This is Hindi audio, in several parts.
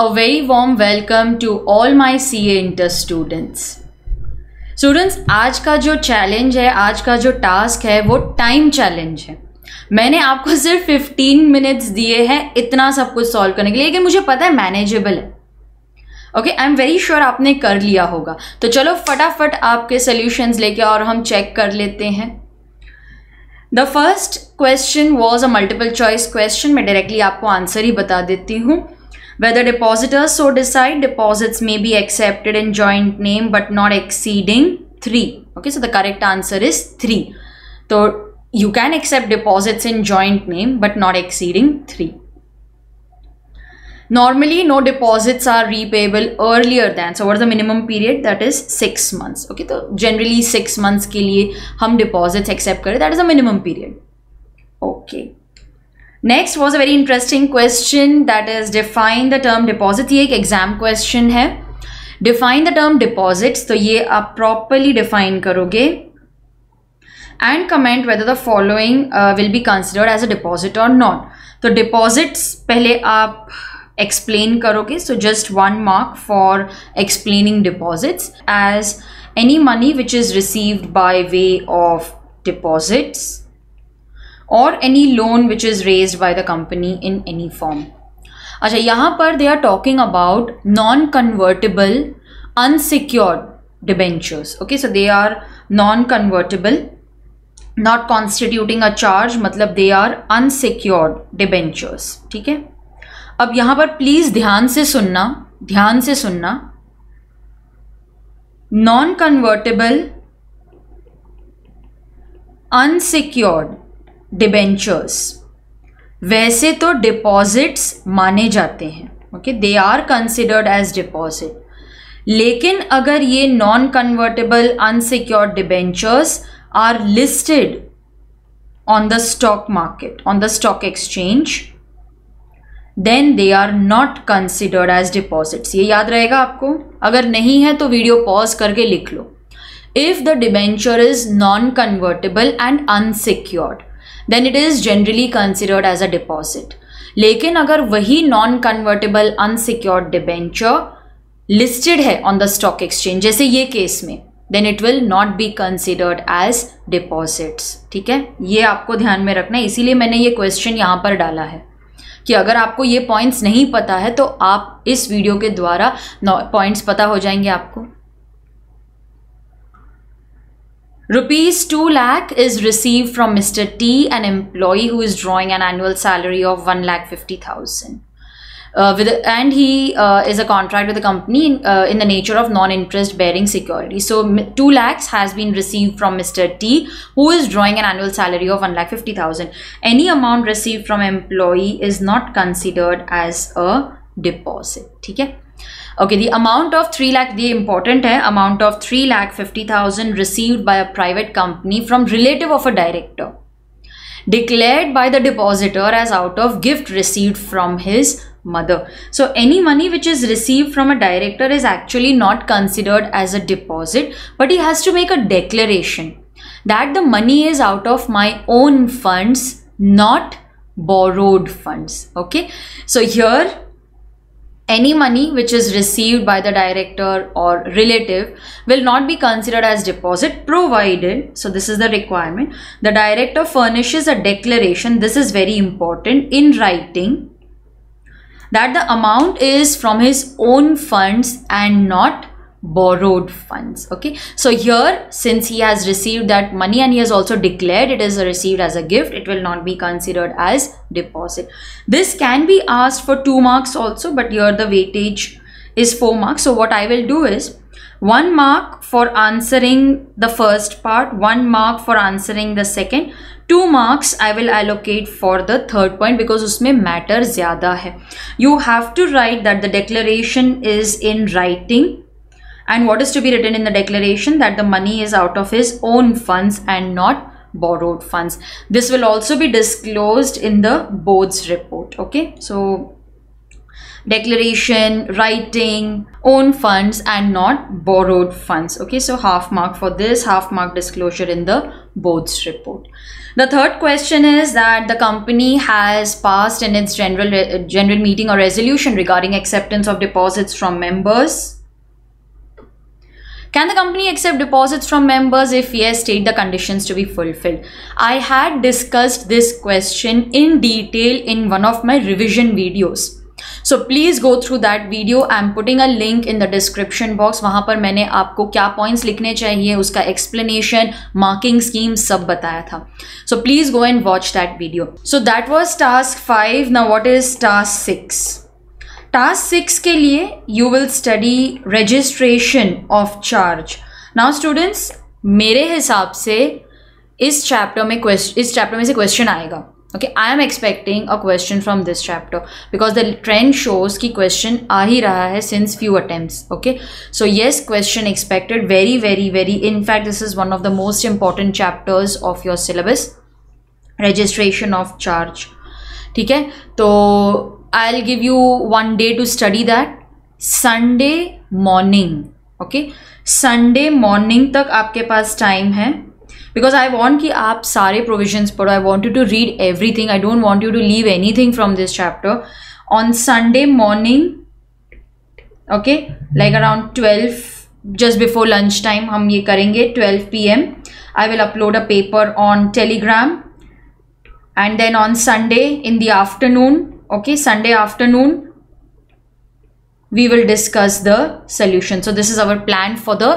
A very warm welcome to all my CA Inter students. Students आज का जो चैलेंज है, आज का जो टास्क है, वो टाइम चैलेंज है. मैंने आपको सिर्फ़ 15 मिनट्स दिए हैं इतना सब कुछ सॉल्व करने के लिए, लेकिन मुझे पता है मैनेजेबल है. Okay I am very sure आपने कर लिया होगा. तो चलो फटाफट आपके सोल्यूशंस लेके और हम चेक कर लेते हैं. The first question was a multiple choice question मैं डायरेक्टली आपको आंसर ही बता देती हूँ. Whether depositors so decide, deposits may be accepted in joint name but not exceeding 3. Okay, so the correct answer is 3. So you can accept deposits in joint name but not exceeding 3. Normally, no deposits are repayable earlier than. So, what is the minimum period? That is 6 months. Okay, so generally 6 months के लिए हम deposits accept करें. That is the minimum period. Okay. Next was a very interesting question that is define the term deposit ये एक एग्ज़ाम क्वेश्चन है। डिफाइन द टर्म डिपॉजिट्स तो ये आप प्रॉपरली डिफाइन करोगे। And comment whether the following will be considered as a deposit और नॉट तो डिपॉजिट्स पहले आप एक्सप्लेन करोगे। So just one mark for explaining deposits as any money which is received by way of deposits और any loan which is raise by the company in any form अच्छा यहाँ पर they are talking about non convertible unsecured debentures okay so they are non convertible not constituting a charge मतलब दे आर अनसिक्योर्ड डिबेंचर्स ठीक है? अब यहाँ पर प्लीज़ ध्यान से सुनना, ध्यान से सुनना. नॉन कन्वर्टेबल अनसिक्योर्ड डिबेंचर्स वैसे तो डिपॉजिट्स माने जाते हैं okay they are considered as deposit लेकिन अगर ये non convertible unsecured debentures are listed on the stock market on the stock exchange then they are not considered as deposits ये याद रहेगा आपको? अगर नहीं है तो वीडियो पॉज करके लिख लो. If the debenture is non convertible and unsecured then it is generally considered as a deposit लेकिन अगर वही non convertible unsecured debenture listed है ऑन द स्टॉक एक्सचेंज जैसे ये केस में then it will not be considered as deposits ठीक है? ये आपको ध्यान में रखना है, इसीलिए मैंने ये क्वेश्चन यहाँ पर डाला है कि अगर आपको ये पॉइंट्स नहीं पता है तो आप इस वीडियो के द्वारा पॉइंट्स पता हो जाएँगे आपको। Rupees 2 lakh is received from Mr. T, an employee who is drawing an annual salary of 1 lakh 50,000. Uh, with and he uh, is a contract with the company in, uh, in the nature of non-interest bearing security. So 2 lakhs has been received from Mr. T who is drawing an annual salary of 1 lakh 50,000. Any amount received from employee is not considered as a deposit. Okay? Okay, the amount of 3 lakh, the important hai, amount of 3 lakh 50,000 received by a private company from relative of a director declared by the depositor as out of gift received from his mother. So any money which is received from a director is actually not considered as a deposit, but he has to make a declaration that the money is out of my own funds, not borrowed funds. Okay. So here any money which is received by the director or relative will not be considered as deposit provided. So this is the requirement. The director furnishes a declaration. This is very important in writing that the amount is from his own funds and not borrowed funds okay? So here since he has received that money and he has also declared it is received as a gift it will not be considered as deposit. This can be asked for two marks also but here the weightage is four marks. So what i will do is one mark for answering the first part one mark for answering the second two marks i will allocate for the third point because usme matter zyada hai. You have to write that the declaration is in writing and what is to be written in the declaration that the money is out of his own funds and not borrowed funds this will also be disclosed in the board's report okay so declaration, writing, own funds and not borrowed funds. Okay, so half mark for this, half mark disclosure in the board's report. The third question is that the company has passed in its general uh, general meeting a resolution regarding acceptance of deposits from members. Can the company accept deposits from members? If yes, state the conditions to be fulfilled. I had discussed this question in detail in one of my revision videos. So please go through that video I am putting a link in the description box वहाँ पर मैंने आपको क्या पॉइंट्स लिखने चाहिए उसका एक्सप्लेनेशन मार्किंग स्कीम सब बताया था so please go and watch that video so that was task five ना what is task six Task six के लिए you will study registration of charge now students मेरे हिसाब से इस चैप्टर में क्वेश्चन इस चैप्टर में से क्वेश्चन आएगा। Okay I am expecting a question from this chapter because the trend shows की क्वेश्चन आ ही रहा है since few attempt okay so yes question expected very very very in fact this is one of the most important chapters of your syllabus registration of charge ठीक है? तो I will give you one day to study that Sunday morning okay Sunday morning तक आपके पास टाइम है। बिकॉज़ आई वॉन्ट कि आप सारे प्रोविजंस पढ़ो। I want you to read everything I don't want you to leave anything from this chapter on Sunday morning okay like around twelve just before lunch time हम ये करेंगे 12 pm I will upload a paper on telegram. And then on Sunday, in the afternoon okay Sunday afternoon we will discuss the solution so this is our plan for the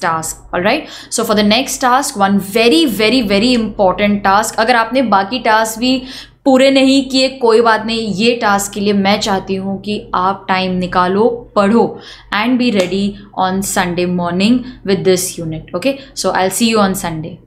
task all right so for the next task one very very very important task अगर आपने बाकी टास्क भी पूरे नहीं किए कोई बात नहीं ये टास्क के लिए मैं चाहती हूँ कि आप टाइम निकालो पढ़ो and be ready on Sunday morning with this unit okay so I see you on Sunday